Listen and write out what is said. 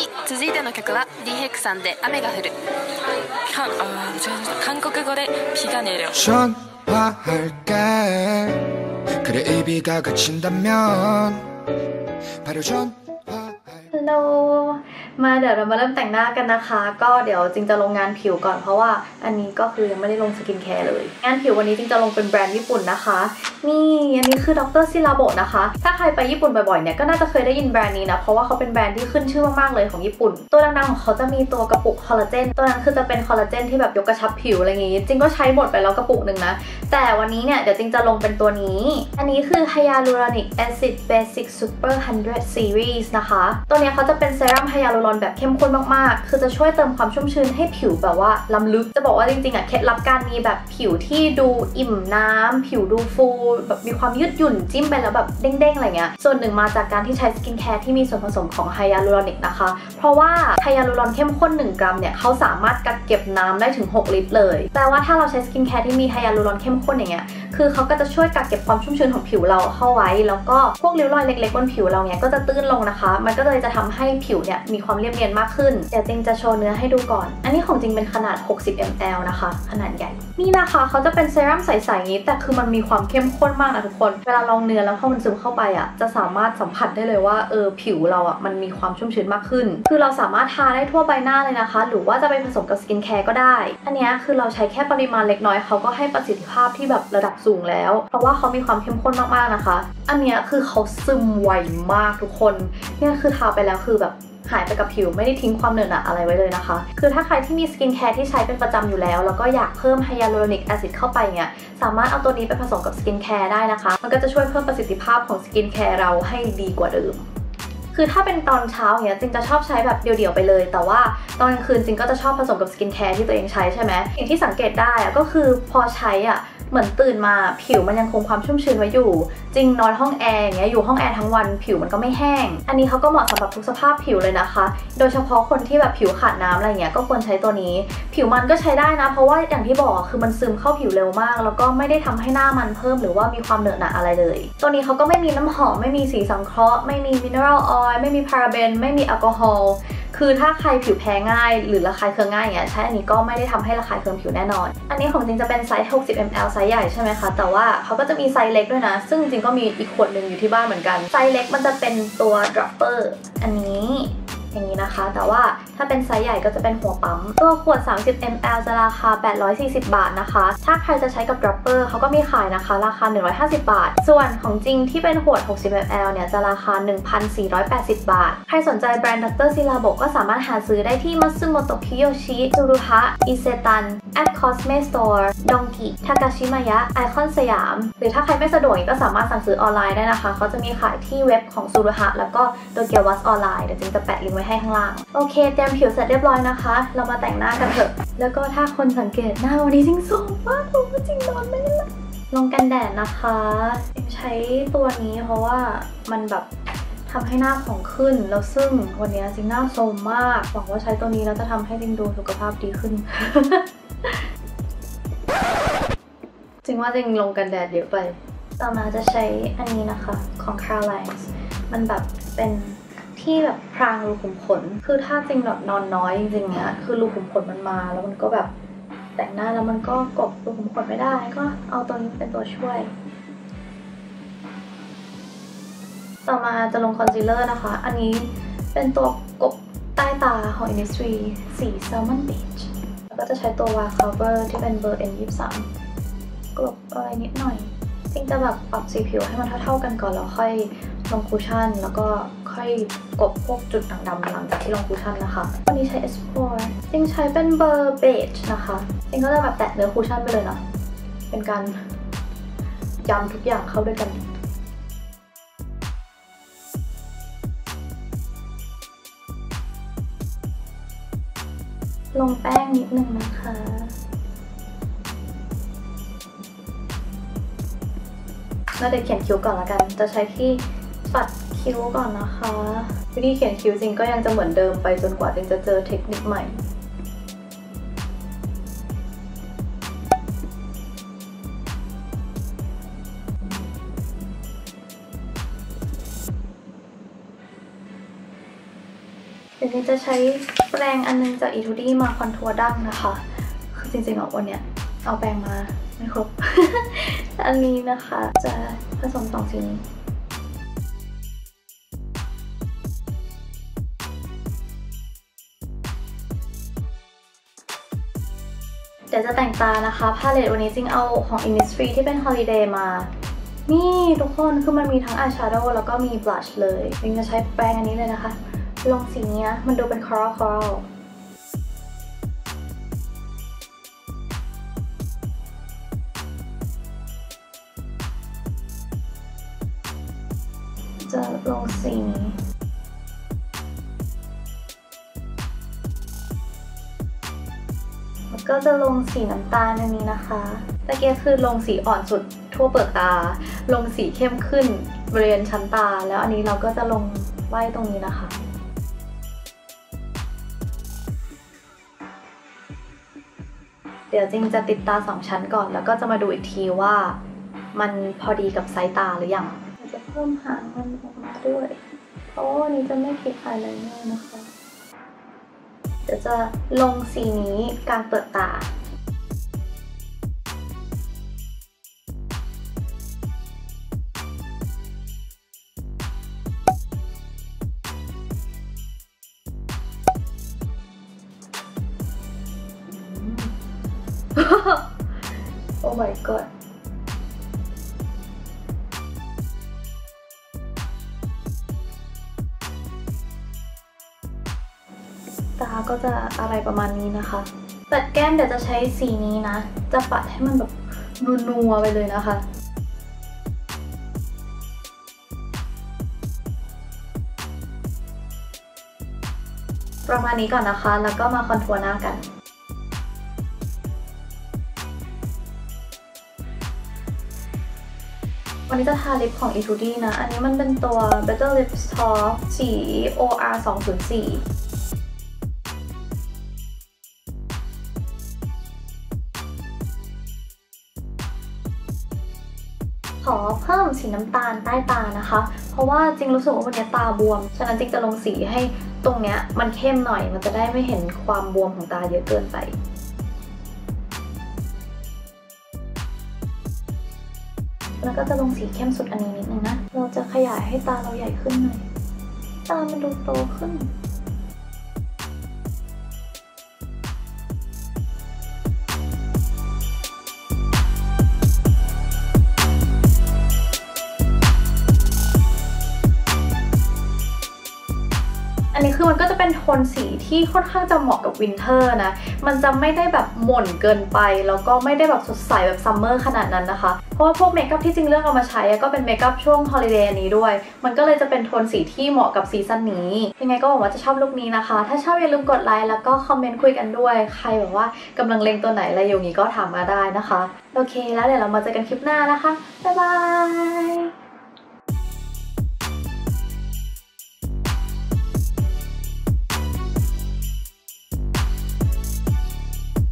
はい続いての曲は DX さんで雨が降る韓아 제가 한국어로 비가 내려 전화할게 그래 이 비가 그친다면 바로 전화할게 ฮัล โหล มาเดี๋ยวเรามาเริ่มแต่งหน้ากันนะคะ ก็เดี๋ยวจริงจะลงงานผิวก่อนเพราะว่าอันนี้ก็คือยังไม่ได้ลงสกินแคร์เลย งานผิววันนี้จริงจะลงเป็นแบรนด์ญี่ปุ่นนะคะ นี่อันนี้คือดรซิลาโบนะคะ ถ้าใครไปญี่ปุ่นบ่อยๆเนี่ยก็น่าจะเคยได้ยินแบรนด์นี้นะ เพราะว่าเขาเป็นแบรนด์ที่ขึ้นชื่อมากๆเลยของญี่ปุ่น ตัวดังๆของเขาจะมีตัวกระปุกคอลลาเจน ตัวนั้นคือจะเป็นคอลลาเจนที่แบบยกกระชับผิวอะไรอย่างงี้ จริงก็ใช้หมดไปแล้วกระปุกหนึ่งนะ แต่วันนี้เนี่ยเดี๋ยวจิงจะลงเป็นตัวนี้ อันนี้คือ Hyaluronic Acid Basic Super 100 Series นะคะ ตัวเนี้ยเขาจะเป็นเซรั่มไฮยาลูรอนแบบเข้มข้นมากๆ คือจะช่วยเติมความชุ่มชื้นให้ผิวแบบว่าล้ำลึก จะบอกว่าจริงๆอะเคล็ดลับการมีแบบผิวที่ดูอิ่มน้ำผิวดูฟูแบบมีความยืดหยุ่นจิ้มไปแล้วแบบเด้งๆอะไรเงี้ย ส่วนหนึ่งมาจากการที่ใช้ skincare ที่มีส่วนผสมของ hyaluronic นะคะ เพราะว่าไฮยาลูรอนเข้มข้น 1 กรัมเนี่ยเขาสามารถกักเก็บน้ำได้ถึง 6 ลิตรเลย แปลว่าถ้าเราใช้ skincare ที่มีไฮยาลูรอนเข้มข้นอย่างเงี้ย คือเขาก็จะช่วยกักเก็บความชุ่มชื้นของผิวเราเข้าไว้ แล้วก็พวกริ้วรอยเล็กๆบนผิวเราเนี่ยก็จะตื้นลงนะคะ มันก็เลยจะทำให้ผิวเนี่ยมีความเรียบเนียนมากขึ้น เดี๋ยวจิงจะโชว์เนื้อให้ดูก่อน อันนี้ของจิงเป็นขนาด 60 ml นะคะ ขนาดใหญ่ นี่นะคะเขาจะเป็นเซรั่มใสๆนี้ แต่คือมันมีความเข้มข้นมากนะทุกคน เวลาลองเนื้อแล้วพอมันซึมเข้าไปอะ จะสามารถสัมผัสได้เลยว่าเออผิวเราอะมันมีความชุ่มชื้นมากขึ้น คือเราสามารถทาได้ทั่วใบหน้าเลยนะคะ หรือว่าจะไปผสมกับ skincare ก็ได้ อันนี้คือเราใช้แค่ปริมาณเล็กน้อยเขาก็ให้ประสิทธิภาพที่แบบระดับสูงแล้ว เพราะว่าเขามีความเข้มข้นมากๆนะคะ อันนี้คือเขาซึมไวมากทุกคนเนี่ยคือทาไปแล้วแล้วคือแบบหายไปกับผิวไม่ได้ทิ้งความเหนอะหนะอะไรไว้เลยนะคะ คือถ้าใครที่มี skincare ที่ใช้เป็นประจำอยู่แล้ว แล้วก็อยากเพิ่ม hyaluronic acid เข้าไปเนี่ยสามารถเอาตัวนี้ไปผสมกับ skincare ได้นะคะ มันก็จะช่วยเพิ่มประสิทธิภาพของ skincare เราให้ดีกว่าเดิม คือถ้าเป็นตอนเช้าเนี่ยจิงจะชอบใช้แบบเดี่ยวๆไปเลย แต่ว่าตอนกลางคืนจิงก็จะชอบผสมกับ skincare ที่ตัวเองใช้ใช่ไหมอย่างที่สังเกตได้ก็คือพอใช้อะ เหมือนตื่นมาผิวมันยังคงความชุ่มชื้นไว้อยู่ จิงนอนห้องแอร์อย่างเงี้ยอยู่ห้องแอร์ทั้งวันผิวมันก็ไม่แห้ง อันนี้เขาก็เหมาะสำหรับทุกสภาพผิวเลยนะคะ โดยเฉพาะคนที่แบบผิวขาดน้ำอะไรเงี้ยก็ควรใช้ตัวนี้ ผิวมันก็ใช้ได้นะ เพราะว่าอย่างที่บอกคือมันซึมเข้าผิวเร็วมาก แล้วก็ไม่ได้ทำให้หน้ามันเพิ่มหรือว่ามีความเหนอะหนะอะไรเลย ตัวนี้เขาก็ไม่มีน้ำหอมไม่มีสีสังเคราะห์ไม่มี mineral oil ไม่มีพาราเบนไม่มีแอลกอฮอล์ คือถ้าใครผิวแพ้ง่าย หรือระคายเคืองง่ายอย่างเงี้ยใช้อันนี้ก็ไม่ได้ทำให้ระคายเคืองผิวแน่นอน อันนี้ของจิงจะเป็นไซส์ 60 ml size ใหญ่ใช่ไหมคะ แต่ว่าเขาก็จะมีไซส์เล็กด้วยนะ ซึ่งจิงก็มีอีกขวดหนึ่งอยู่ที่บ้านเหมือนกัน ไซส์เล็กมันจะเป็นตัว dropper อันนี้ อย่างนี้นะคะ แต่ว่าถ้าเป็นไซส์ใหญ่ก็จะเป็นหัวปั๊ม ตัวขวด 30 ml จะราคา 840 บาทนะคะ ถ้าใครจะใช้กับ dropper เขาก็มีขายนะคะ ราคา 150 บาท ส่วนของจิงที่เป็นขวด 60 ml เนี่ยจะราคา 1,480 บาท ใครสนใจแบรนด์ Dr.Ci:Labo ก็สามารถหาซื้อได้ที่มัตสึโมโตะคิโยชิซูรุฮะอิเซตัน @cosme Store ดองกิทากาชิมายะไอคอนสยาม หรือถ้าใครไม่สะดวกก็สามารถสั่งซื้อออนไลน์ได้นะคะเขาจะมีขายที่เว็บของซูรุฮะแล้วก็โตเกียววัสออนไลน์เดี๋ยวจิงจะแปะลิงก์ไว้ให้ข้างล่าง โอเคเตรียมผิวเสร็จเรียบร้อยนะคะ เรามาแต่งหน้ากันเถอะ แล้วก็ถ้าคนสังเกตหน้าวันนี้จิงโทรมมากเลยจิงนอนไม่ได้ละลงกันแดดนะคะใช้ตัวนี้เพราะว่ามันแบบทำให้หน้าของขึ้นแล้วซึ่งวันนี้จริงหน้าโซมมากหวังว่าใช้ตัวนี้แล้วจะทำให้จริงดูสุขภาพดีขึ้นจริงว่าจริงลงกันแดดเยอะไป ต่อมาจะใช้อันนี้นะคะของ Carolines มันแบบเป็น ที่แบบพรางรูขุมขน คือถ้าจริงแบบนอนน้อยจริงๆเนี่ยคือรูขุมขนมันมา แล้วมันก็แบบแต่งหน้าแล้วมันก็กลบรูขุมขนไม่ได้ ก็เอาตัวนี้เป็นตัวช่วย ต่อมาจะลงคอนซีลเลอร์นะคะ อันนี้เป็นตัวกลบใต้ตาของ Innisfree สี Salmon Beige แล้วก็จะใช้ตัว Wa Cover ที่เป็นเบอร์ N23 กลบอะไรนิดหน่อยจิงจะแบบปรับสีผิวให้มันเท่าๆกันก่อนแล้วค่อย ลง cushion แล้วก็ค่อยกลบพวกจุดด่างดำหลังจากที่ลง cushion นะคะวันนี้ใช้ Explore จริงใช้เป็นเบอร์เบจนะคะจริงก็จะแบบแตะเนื้อคูชั่นไปเลยนะ เป็นการยำทุกอย่างเข้าด้วยกันลงแป้งนิดนึงนะคะแล้วเดี๋ยวเขียนคิ้วก่อนละกัน จะใช้ที่ ปัดคิ้วก่อนนะคะ วิธีเขียนคิ้วจริงก็ยังจะเหมือนเดิมไปจนกว่าจริงจะเจอเทคนิคใหม่ตดี๋ยวนี้จะใช้แปรงอันนึงจาก e t u d y มาคอนทัวร์ดั้งนะคะ คือจริงๆอะวันเนี้ยเอาแปรงมาไม่ครบ อันนี้นะคะจะผสมสองสีนี้ เดี๋ยวจะแต่งตานะคะพาเลตวันนี้จริงเอาของ Innisfree ที่เป็น Holiday มา นี่ทุกคนคือมันมีทั้งอายแชโดว์แล้วก็มีบลัชเลยจริงจะใช้แปรงอันนี้เลยนะคะ ลงสีนี้นะมันดูเป็น coral coral จะลงสี ก็จะลงสีน้ำตาลอันนี้นะคะตะเกียคือลงสีอ่อนสุดทั่วเปลือกตา ลงสีเข้มขึ้นบริเวณชั้นตา แล้วอันนี้เราก็จะลงไว้ตรงนี้นะคะเดี๋ยวจริงจะติดตาสองชั้นก่อน แล้วก็จะมาดูอีกทีว่ามันพอดีกับไซส์ตาหรือยังจะเพิ่มหางมันออกมาด้วย เพราะว่าวันนี้จะไม่คิดอายไลเนอร์นะคะ ดี๋ยวจะลงสีนี้กลางเปลือกตาโอ้ my god ตาก็จะอะไรประมาณนี้นะคะ ปัดแก้มเดี๋ยวจะใช้สีนี้นะ จะปัดให้มันแบบนัวๆไปเลยนะคะประมาณนี้ก่อนนะคะ แล้วก็มาคอนทัวร์หน้ากัน วันนี้จะทาลิปของ e t u d y นะ อันนี้มันเป็นตัว Better Lips Talk สี OR 204 ขอเพิ่มสีน้ำตาลใต้ตานะคะ เพราะว่าจริงรู้สึกว่าวันนี้ตาบวม ฉะนั้นจริงจะลงสีให้ตรงเนี้ยมันเข้มหน่อยมันจะได้ไม่เห็นความบวมของตาเยอะเกินไปแล้วก็จะลงสีเข้มสุดอันนี้นิดนึงนะ เราจะขยายให้ตาเราใหญ่ขึ้นหน่อย ตามันดูโตขึ้น โทนสีที่ค่อนข้างจะเหมาะกับวินเทอร์นะ มันจะไม่ได้แบบหม่นเกินไป แล้วก็ไม่ได้แบบสดใสแบบ summer ขนาดนั้นนะคะ เพราะว่าพวก makeup ที่จิงเลือกเอามาใช้ก็เป็น makeup ช่วง holiday นี้ด้วย มันก็เลยจะเป็นโทนสีที่เหมาะกับ season นี้ ยังไงก็หวังว่าจะชอบ look นี้นะคะ ถ้าชอบอย่าลืมกดไลค์แล้วก็ comment คุยกันด้วย ใครแบบว่ากำลังเล็งตัวไหนอะไรอยู่นี้ก็ถามมาได้นะคะ โอเค แล้วเดี๋ยวเรามาเจอกันคลิปหน้านะคะบ๊ายบาย